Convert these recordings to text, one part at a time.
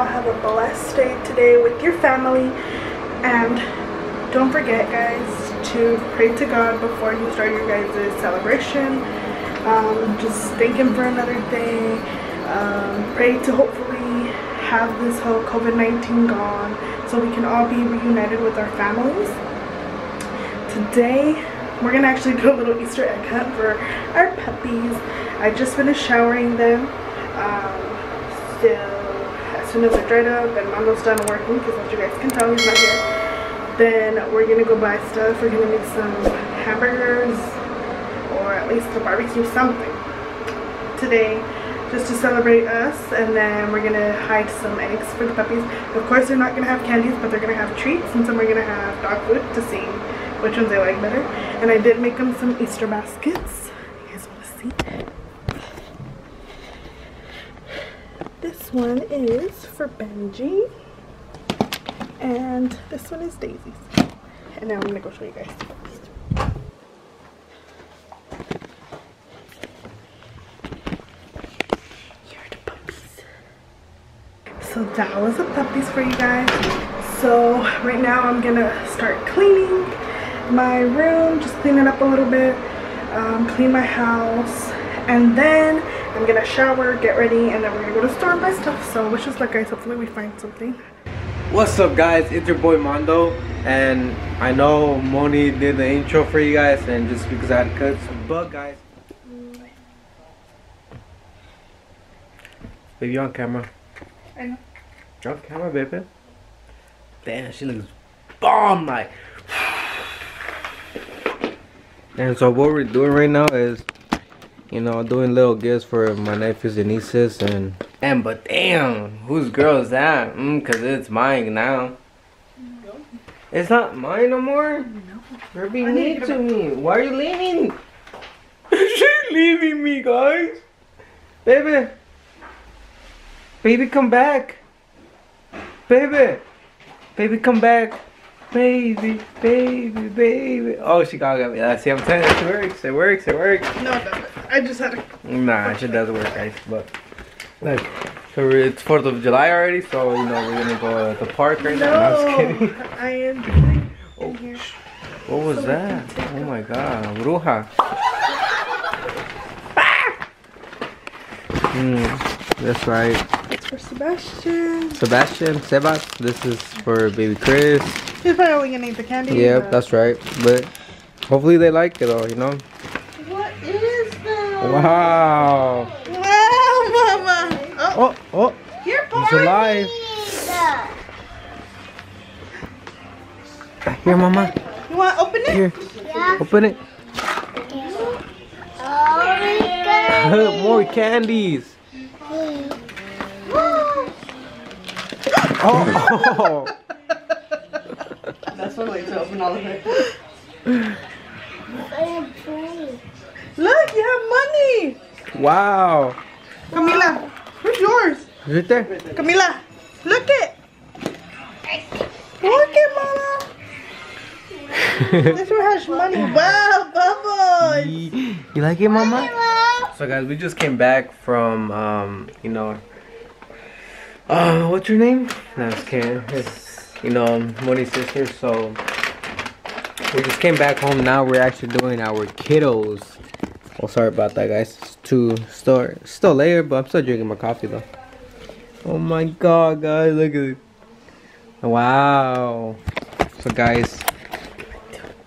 all have a blessed day today with your family. And don't forget, guys, to pray to God before you start your guys' celebration. Um, just thank Him for another day. Um, pray to hopefully have this whole COVID-19 gone so we can all be reunited with our families. Today, we're gonna actually do a little Easter egg hunt for our puppies. I just finished showering them. Um, still, as soon as I dried up and Mando's done working, because as you guys can tell, he's not here. Then we're gonna go buy stuff. We're gonna make some hamburgers or at least a barbecue something today just to celebrate us. And then we're gonna hide some eggs for the puppies. Of course they're not gonna have candies but they're gonna have treats and some are gonna have dog food to see which ones they like better. And I did make them some Easter baskets. You guys want to see one is for Benji. And this one is Daisy's. And now I'm gonna go show you guys. Here are the puppies. so that was the puppies for you guys. So right now i'm gonna start cleaning my room just clean it up a little bit um, clean my house and then i'm gonna shower get ready and then we're gonna go to the store and buy stuff so wish us luck guys hopefully we find something What's up guys, it's your boy Mando and I know Moni did the intro for you guys and just because I had to cut some bug guys. Baby you on camera. I know. On camera baby. Damn she looks bomb like And so what we're doing right now is you know, doing little gifts for my nephews and nieces and and but damn, whose girl is that? Mm, cause it's mine now. No. It's not mine no more? No. You're being need mean to to me. Why are you leaving? She's leaving me, guys. Baby. Baby, come back. Baby. Baby, come back. Baby, baby, baby. Oh, she got me. Yeah, see, I'm telling you, it works. It works. It works. no it doesn't i just had a. Nah, it doesn't work, guys. But look, so it's Fourth of July already, so you know we're gonna go to the park right now. No, I'm just kidding. i am Oh, here What was that? Oh my God, bruja. Hmm, that's right. it's for sebastian Sebastian, Sebas. This is for baby Chris. He's probably only gonna eat the candy Yep, but- that's right. But hopefully they like it, all. You know. what is that Wow. wow mama oh, Oh, oh, you're he's alive. Here, mama. you want to open it Here, open it. More candies. Oh. That's one way to open all of it. look you have money wow. camila where's yours Right there. camila look it look it mama this one has money wow bubbles you like it, mama? So guys, we just came back from, um, you know, uh, what's your name? No, I'm kidding. It's, you know, Moni's sister. So we just came back home. Now we're actually doing our kiddos. Oh, sorry about that, guys. It's too still still later, but I'm still drinking my coffee though. Oh my god, guys, look at it. Wow. So guys,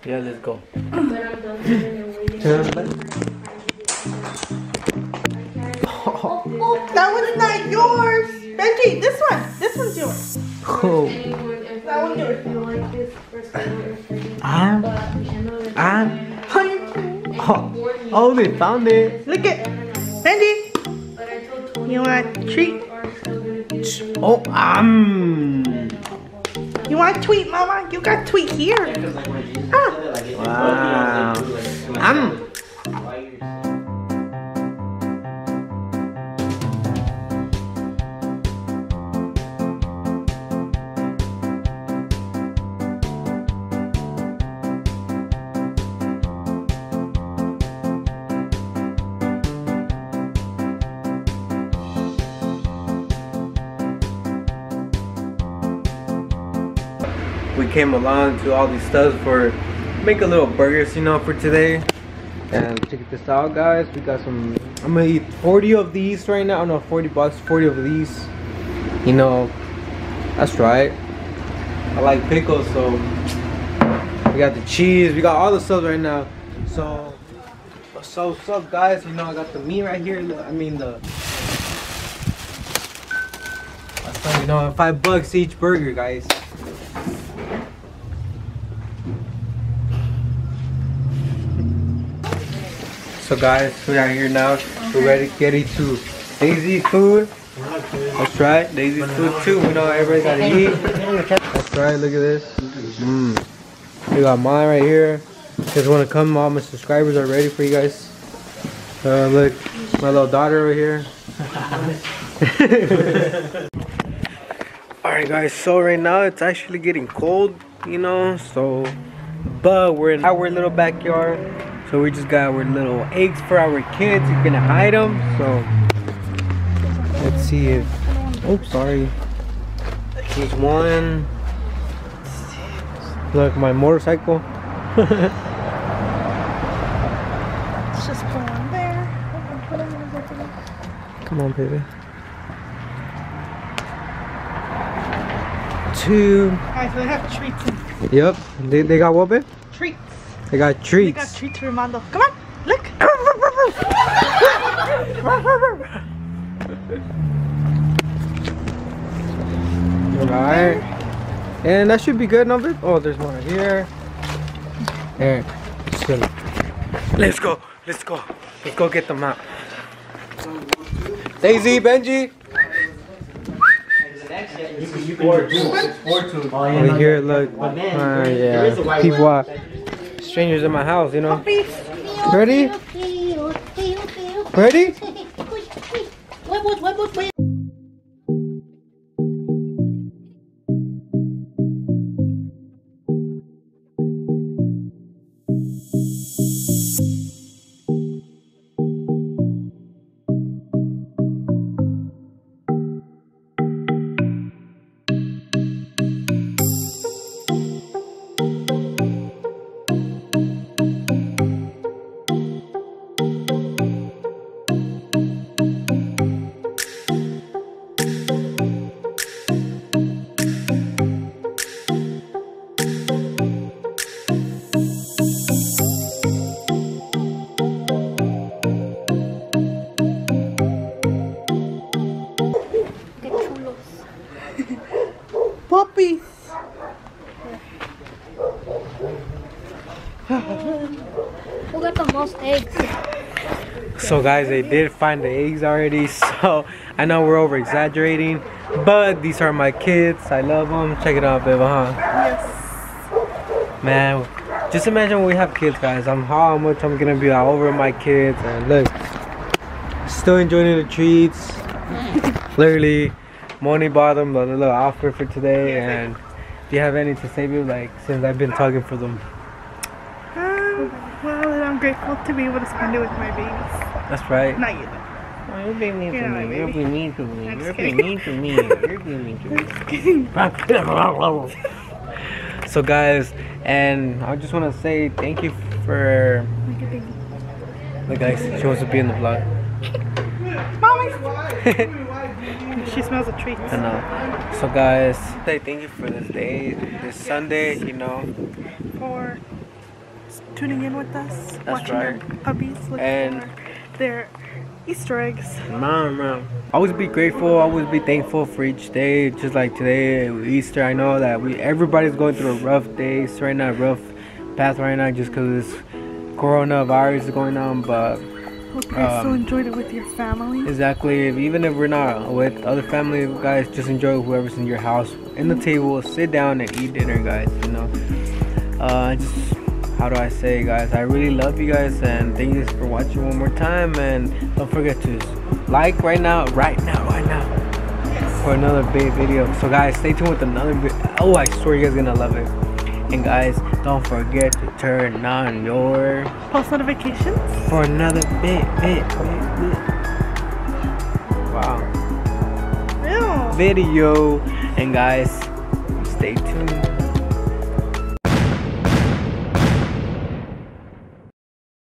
yeah, let's go. Oh, that one's not yours benji this one this one's yours Oh. That one's yours Ah, ah. Oh, oh, they found it. look it benji you want a treat Oh, um. you want a tweet mama you got tweet here ah. Wow. Um. Came along to all these stuff for make a little burgers, you know, for today. And check this out, guys. We got some. I'm gonna eat 40 of these right now. No, 40 bucks, 40 of these. You know, that's right. I like pickles, so we got the cheese. We got all the stuff right now. So, so what's up, guys? You know, I got the meat right here. I mean the. You know, five bucks each burger, guys. So guys, we are here now. We're ready getting to Daisy food. That's right, Daisy food too. We know everybody gotta eat. That's right, look at this. Mmm. We got mine right here. You guys wanna come? All my subscribers are ready for you guys. Uh, look, my little daughter over here. Alright guys, so right now it's actually getting cold, you know, so but we're in our little backyard. So we just got our little eggs for our kids. We're gonna hide them. So let's see if oh sorry. Here's one. Look my motorcycle. Let's just put one there. Come on baby. Two. Alright, so they have treats. In. Yep. They, they got what babe? Treats. They got They treats. got treats for Armando. Come on, look. Alright. And that should be good, no babe? Oh, there's one right here. Alright. Let's go. Let's go. Let's go. Let's go get them out. Daisy, Benji. Over here, look. Uh, yeah. People are strangers in my house, you know. Ready? Ready? Who got the most eggs? So guys, they did find the eggs already. So I know we're over exaggerating, but these are my kids. I love them. Check it out, baby, huh? Yes. Man, just imagine when we have kids, guys. I'm how much I'm gonna be all over my kids, and look, still enjoying the treats. Literally, Moni bought them a little outfit for today, and do you have any to say, babe? Like since I've been talking for them. Well, I'm grateful to be able to spend it with my babies. That's right. Not you. though. You're being mean You're to me. You're being mean to me. You're being mean to me. You're being mean to me. so guys, and I just want to say thank you for Look the guys. She wants to be in the vlog. Mommy. she smells the treats. I know. So guys, say thank you for this day, this Sunday. You know, For tuning in with us, That's watching our puppies, looking And- for their Easter eggs. mom, mom. Always be grateful. Always be thankful for each day. Just like today, Easter. I know that we everybody's going through a rough day right now, rough path right now, just because this coronavirus is going on. But Hope you guys still Um, enjoyed it with your family. Exactly. If, even if we're not with other family guys, just enjoy whoever's in your house. In the table, sit down and eat dinner, guys. You know. Uh, just how do I say, guys? I really love you guys, and thank you for watching one more time. And don't forget to like right now, right now, right now, for another big video. So, guys, stay tuned with another. Vi- oh, I swear you guys gonna love it. And guys, don't forget to turn on your Post notifications. for another bit, bit, bit, bit. Wow Ew. video and guys stay tuned